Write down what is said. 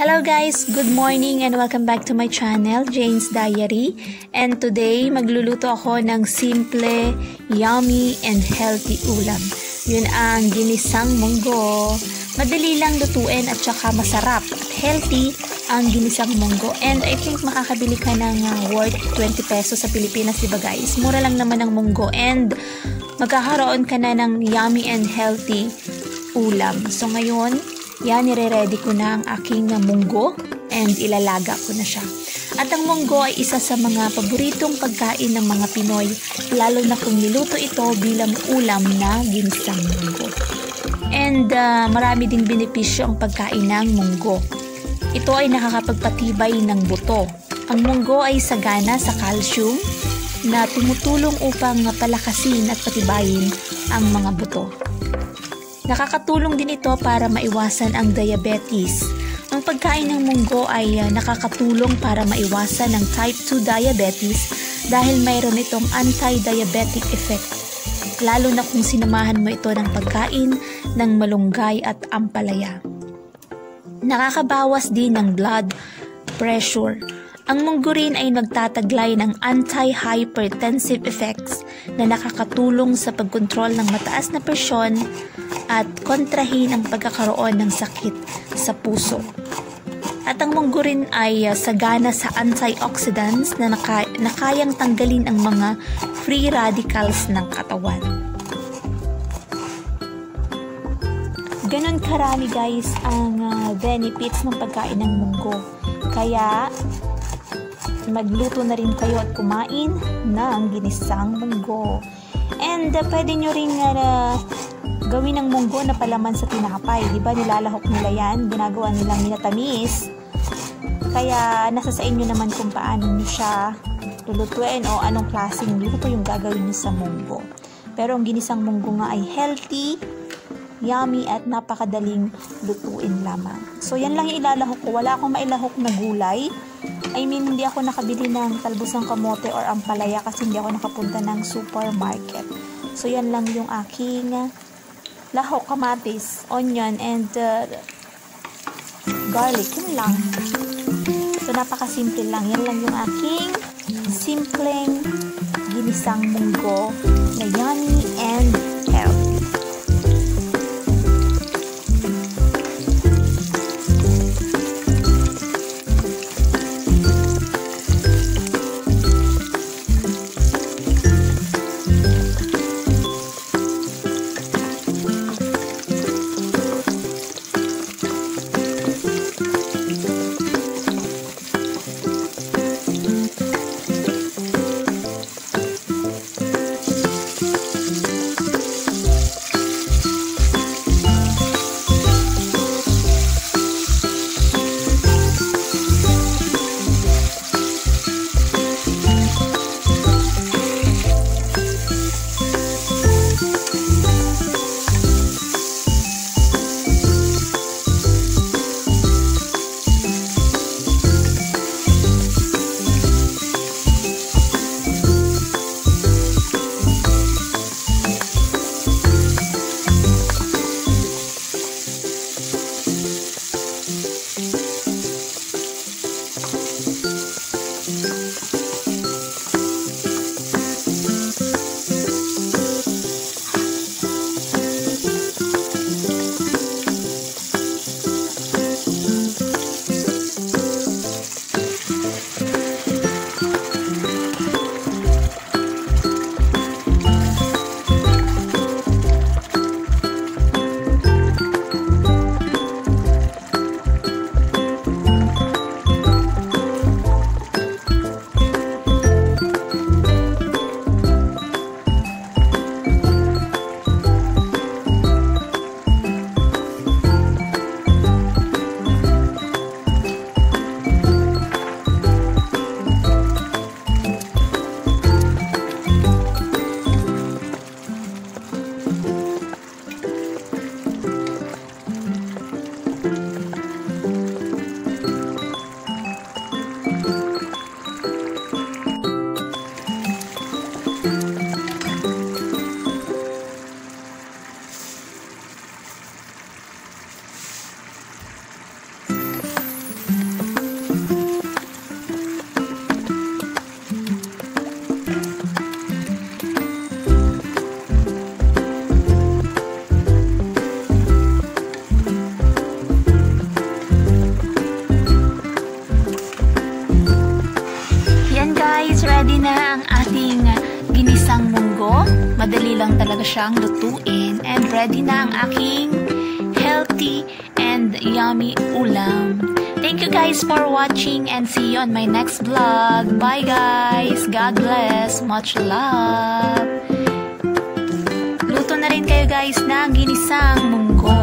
Hello guys! Good morning and welcome back to my channel, Jane's Diary. And today, magluluto ako ng simple, yummy, and healthy ulam. Yun ang ginisang munggo. Madali lang lutuin at saka masarap at healthy ang ginisang munggo. And I think makakabili ka ng uh, worth 20 pesos sa Pilipinas, diba guys? Mura lang naman ang munggo. And magkakaroon ka na ng yummy and healthy ulam. So ngayon, yan, nire-ready ko na ang aking munggo and ilalaga ko na siya. At ang munggo ay isa sa mga paboritong pagkain ng mga Pinoy, lalo na kung niluto ito bilang ulam na ginisang munggo. And uh, marami ding benepisyo ang pagkain ng munggo. Ito ay nakakapagpatibay ng buto. Ang munggo ay sagana sa calcium na tumutulong upang palakasin at patibayin ang mga buto. Nakakatulong din ito para maiwasan ang diabetes. Ang pagkain ng munggo ay uh, nakakatulong para maiwasan ang type 2 diabetes dahil mayroon itong anti-diabetic effect. Lalo na kung sinamahan mo ito ng pagkain ng malunggay at ampalaya. Nakakabawas din ng blood pressure. Ang munggo rin ay nagtataglay ng anti-hypertensive effects na nakakatulong sa pagkontrol ng mataas na presyon at kontrahin ang pagkakaroon ng sakit sa puso. At ang munggo rin ay uh, sagana sa antioxidants na, naka, na tanggalin ang mga free radicals ng katawan. Ganon karami guys ang uh, benefits ng pagkain ng munggo. Kaya magluto na rin kayo at kumain ng ginisang munggo. And uh, pwede nyo rin uh, gawin ng munggo na palaman sa tinapay. Di ba nilalahok nila yan? Ginagawa nilang minatamis. Kaya nasa sa inyo naman kung paano nyo siya lulutuin o anong klaseng luto yung gagawin nyo sa munggo. Pero ang ginisang munggo nga ay healthy, yummy at napakadaling lutuin lamang. So yan lang yung ilalahok ko. Wala akong mailahok na gulay. I mean, hindi ako nakabili ng talbos ng kamote or ampalaya kasi hindi ako nakapunta ng supermarket. So yan lang yung aking lahok, kamatis, onion, and uh, garlic. Yun lang. So, napakasimple lang. Yan lang yung aking simpleng ginisang munggo na yummy and Madali lang talaga siyang lutuin and ready na ang aking healthy and yummy ulam. Thank you guys for watching and see you on my next vlog. Bye guys! God bless! Much love! Luto na rin kayo guys ng ginisang munggo.